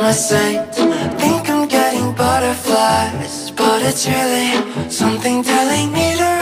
my sight Think I'm getting butterflies But it's really something telling me to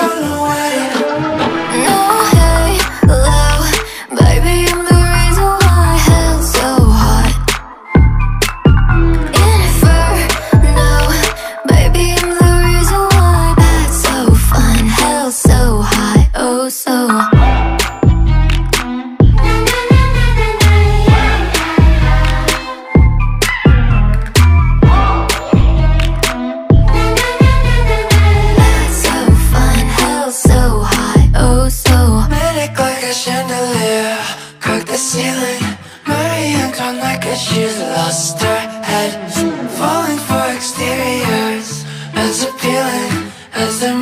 ceiling. Marie Antoinette 'cause she's lost her head. Falling for exteriors As appealing as the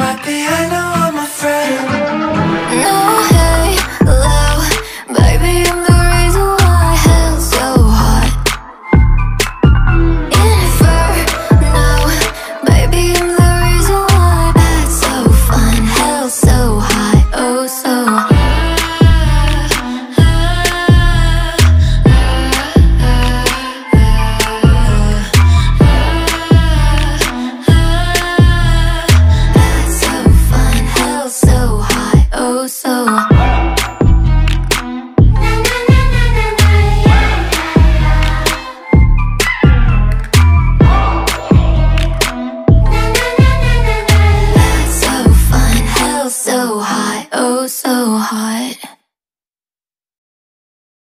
so hot.